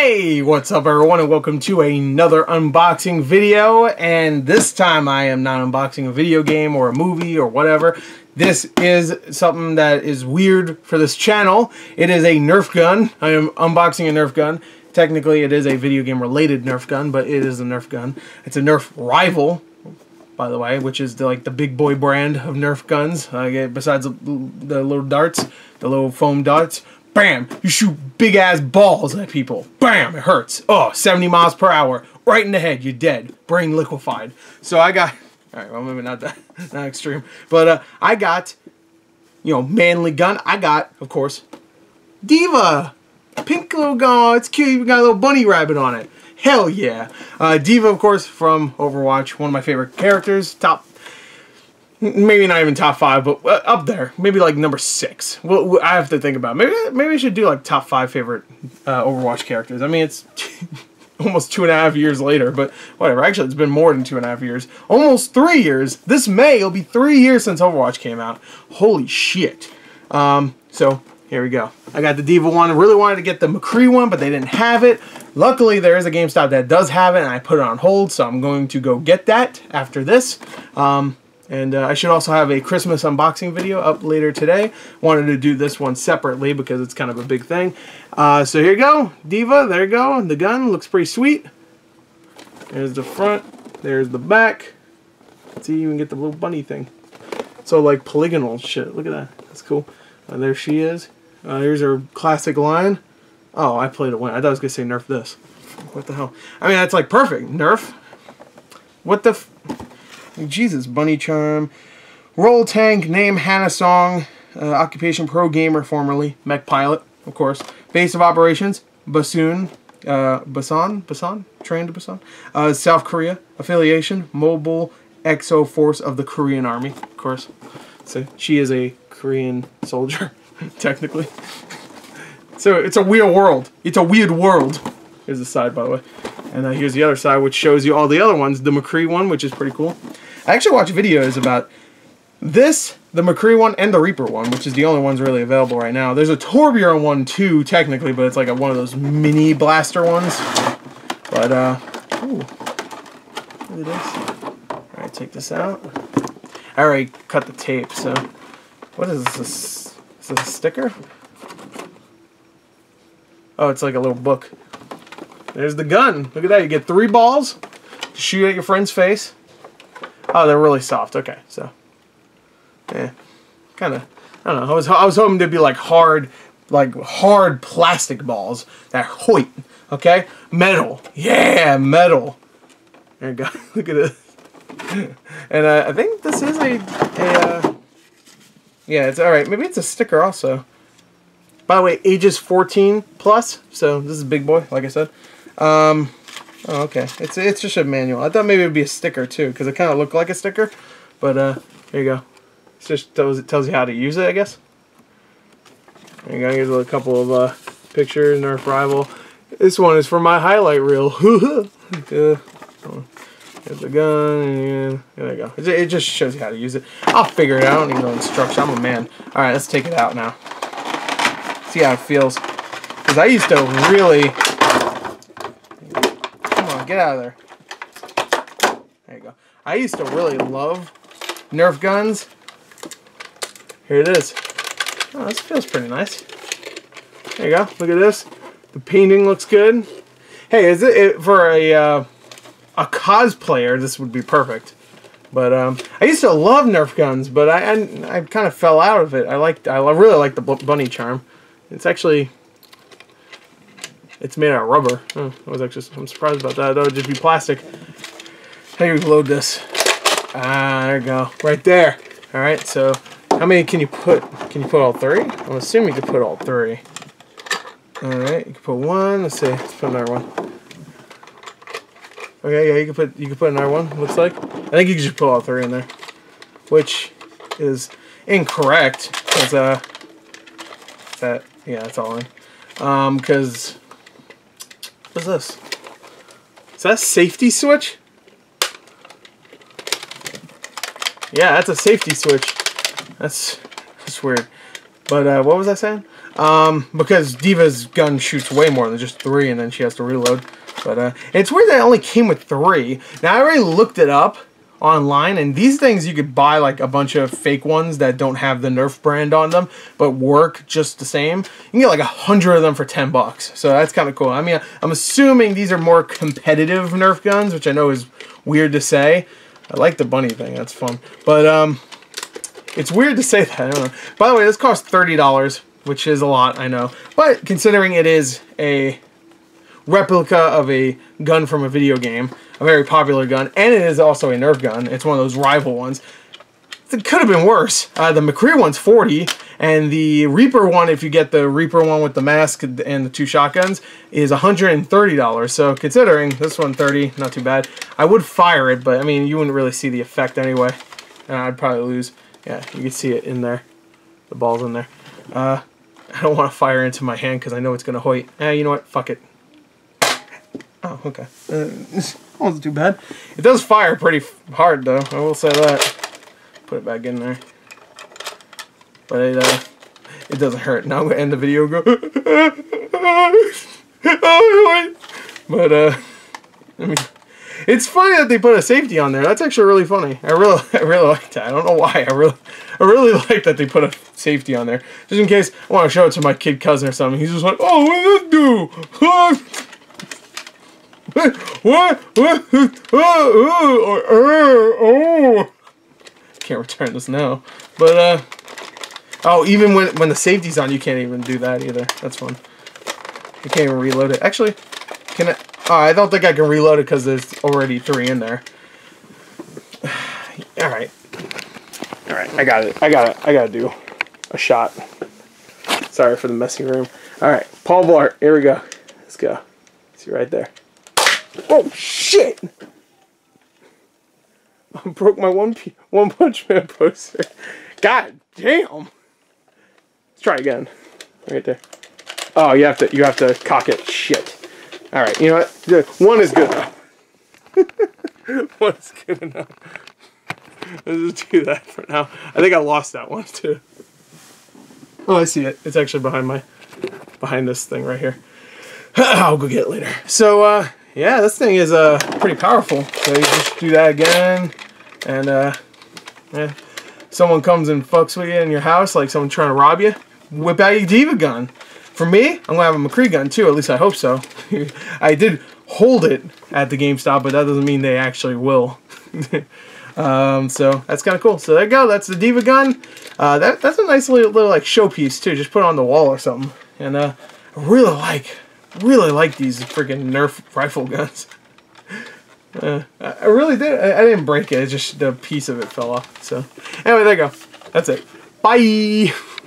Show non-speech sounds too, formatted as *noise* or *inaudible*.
Hey, what's up everyone and welcome to another unboxing video and this time I am not unboxing a video game or a movie or whatever. This is something that is weird for this channel. It is a Nerf gun. I am unboxing a Nerf gun. Technically it is a video game related Nerf gun, but it is a Nerf gun. It's a Nerf rival, by the way, which is the, like the big boy brand of Nerf guns. Uh, besides the, the little darts, the little foam darts. Bam! You shoot big ass balls at people. Bam! It hurts. Oh, 70 miles per hour. Right in the head. You're dead. Brain liquefied. So I got. *laughs* Alright, well, maybe not that *laughs* not extreme. But uh, I got, you know, manly gun. I got, of course, D.Va. Pink little gun. It's cute. You got a little bunny rabbit on it. Hell yeah. Uh, D.Va, of course, from Overwatch. One of my favorite characters. Top maybe not even top five, but uh, up there, maybe like number six. Well, I have to think about. It. Maybe maybe I should do like top five favorite uh, Overwatch characters. I mean, it's *laughs* almost two and a half years later, but whatever. Actually, it's been more than two and a half years, almost three years. This May it'll be three years since Overwatch came out. Holy shit! Um, so here we go. I got the D.Va one. Really wanted to get the McCree one, but they didn't have it. Luckily, there is a GameStop that does have it, and I put it on hold, so I'm going to go get that after this. Um, and uh, I should also have a Christmas unboxing video up later today. Wanted to do this one separately because it's kind of a big thing. Uh, so here you go. D.Va, there you go. The gun looks pretty sweet. There's the front. There's the back. See, you even get the little bunny thing. So like polygonal shit. Look at that. That's cool. Uh, there she is. Uh, here's her classic line. Oh, I played it when I thought I was gonna say nerf this. What the hell? I mean, that's like perfect. Nerf. What the? Jesus, Bunny Charm. Roll Tank, name Hannah Song, uh, occupation pro gamer formerly, mech pilot, of course. Base of operations, Bassoon, uh, Basan, Basan, trained to Basan. Uh, South Korea, affiliation, Mobile Exo Force of the Korean Army, of course. So she is a Korean soldier, *laughs* technically. So it's a weird world. It's a weird world. Here's the side, by the way. And uh, here's the other side, which shows you all the other ones. The McCree one, which is pretty cool. I actually watch videos about this, the McCree one, and the Reaper one, which is the only ones really available right now. There's a Torbjorn one too, technically, but it's like a, one of those mini blaster ones. But, uh, ooh, look this. Alright, take this out. I already cut the tape, so. What is this? Is this a sticker? Oh, it's like a little book. There's the gun. Look at that. You get three balls to shoot at your friend's face. Oh, they're really soft. Okay, so yeah, kind of. I don't know. I was I was hoping to be like hard, like hard plastic balls that hoit. Okay, metal. Yeah, metal. There you go. *laughs* Look at this. and uh, I think this is a a. Uh, yeah, it's all right. Maybe it's a sticker also. By the way, ages 14 plus, so this is big boy, like I said. Um, Oh, okay. It's it's just a manual. I thought maybe it'd be a sticker too, because it kind of looked like a sticker. But uh, here you go. It just tells it tells you how to use it, I guess. There you go. Here's a couple of uh, pictures. Nerf rival. This one is for my highlight reel. *laughs* Here's the gun. And there you go. It just shows you how to use it. I'll figure it out. I don't need no instruction. I'm a man. All right, let's take it out now. See how it feels. Because I used to really get out of there. There you go. I used to really love Nerf guns. Here it is. Oh, this feels pretty nice. There you go. Look at this. The painting looks good. Hey, is it, it for a uh, a cosplayer? This would be perfect. But um, I used to love Nerf guns, but I I, I kind of fell out of it. I liked I really like the bunny charm. It's actually it's made out of rubber. Oh, I was actually I'm surprised about that. That would just be plastic. How do you load this? Ah, there we go. Right there. All right. So, how many can you put? Can you put all three? I'm assuming you can put all three. All right. You can put one. Let's see. Let's put another one. Okay. Yeah. You can put. You can put another one. Looks like. I think you can just put all three in there, which is incorrect. Cause uh, that yeah, that's all in. Um, because what is this? Is that a safety switch? Yeah, that's a safety switch. That's that's weird. But uh, what was I saying? Um, because D.Va's gun shoots way more than just three, and then she has to reload. But uh, it's weird that it only came with three. Now, I already looked it up online, and these things you could buy like a bunch of fake ones that don't have the Nerf brand on them, but work just the same. You can get like a hundred of them for 10 bucks. So that's kind of cool. I mean, I'm assuming these are more competitive Nerf guns, which I know is weird to say. I like the bunny thing. That's fun. But, um, it's weird to say *laughs* that. I don't know. By the way, this costs $30, which is a lot, I know. But considering it is a replica of a gun from a video game, a very popular gun, and it is also a Nerf gun. It's one of those rival ones. It could have been worse. Uh, the McCree one's 40 and the Reaper one, if you get the Reaper one with the mask and the two shotguns, is $130. So considering this one 30, not too bad. I would fire it, but I mean, you wouldn't really see the effect anyway. And I'd probably lose. Yeah, you can see it in there. The ball's in there. Uh, I don't want to fire into my hand because I know it's going to hoit. Eh, you know what? Fuck it. Oh, okay. Uh, wasn't too bad. It does fire pretty hard, though. I will say that. Put it back in there. But it, uh, it doesn't hurt. Now I'm going to end the video go, *laughs* oh, But, uh, I mean, it's funny that they put a safety on there. That's actually really funny. I really, *laughs* I really like that. I don't know why. I really, I really *laughs* like that they put a safety on there. Just in case I want to show it to my kid cousin or something. He's just like, oh, what does this do? *laughs* Can't return this now. But, uh, oh, even when, when the safety's on, you can't even do that either. That's fun. You can't even reload it. Actually, can I? Oh, I don't think I can reload it because there's already three in there. *sighs* All right. All right, I got it. I got it. I got to do a shot. Sorry for the messy room. All right, Paul Blart. Here we go. Let's go. See right there. Oh shit! I broke my One, P one punch man poster. God damn! Let's try again. Right there. Oh, you have to you have to cock it. Shit. All right. You know what? One is good enough. *laughs* one is good enough. Let's just do that for now. I think I lost that one too. Oh, I see it. It's actually behind my behind this thing right here. *clears throat* I'll go get it later. So, uh, yeah, this thing is uh, pretty powerful. So you just do that again, and uh, yeah, someone comes and fucks with you in your house, like someone trying to rob you, whip out your D.Va gun. For me, I'm gonna have a McCree gun too. At least I hope so. *laughs* I did hold it at the GameStop, but that doesn't mean they actually will. *laughs* um, so that's kind of cool. So there you go. That's the D.Va gun. Uh, that that's a nice little, little like showpiece too. Just put it on the wall or something. And uh, I really like really like these freaking Nerf rival guns. *laughs* Uh, I really did. I, I, didn't break it. It's just the piece of it fell off. So anyway, there you go. That's it. Bye. *laughs*